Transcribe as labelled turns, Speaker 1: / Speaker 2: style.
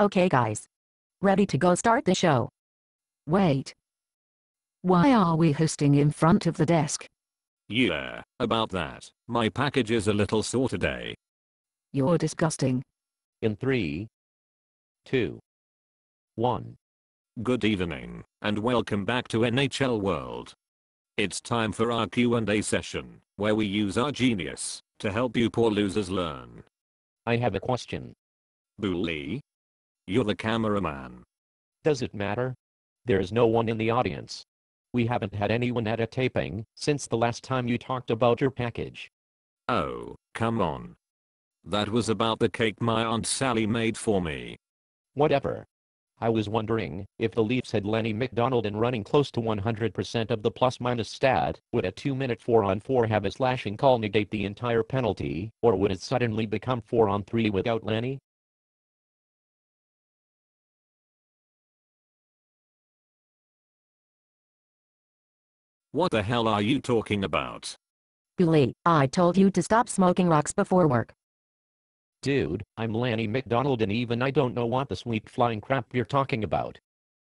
Speaker 1: Okay guys. Ready to go start the show. Wait. Why are we hosting in front of the desk?
Speaker 2: Yeah, about that. My package is a little sore today.
Speaker 1: You're disgusting.
Speaker 3: In three, two, one.
Speaker 2: Good evening, and welcome back to NHL World. It's time for our Q&A session, where we use our genius to help you poor losers learn.
Speaker 3: I have a question.
Speaker 2: Booley? You're the cameraman.
Speaker 3: Does it matter? There is no one in the audience. We haven't had anyone at a taping since the last time you talked about your package.
Speaker 2: Oh, come on. That was about the cake my Aunt Sally made for me.
Speaker 3: Whatever. I was wondering if the Leafs had Lanny McDonald and running close to 100% of the plus minus stat, would a 2 minute 4 on 4 have a slashing call negate the entire penalty, or would it suddenly become 4 on 3 without Lenny?
Speaker 2: What the hell are you talking about?
Speaker 1: Booley, I told you to stop smoking rocks before work.
Speaker 3: Dude, I'm Lanny McDonald and even I don't know what the sweet flying crap you're talking about.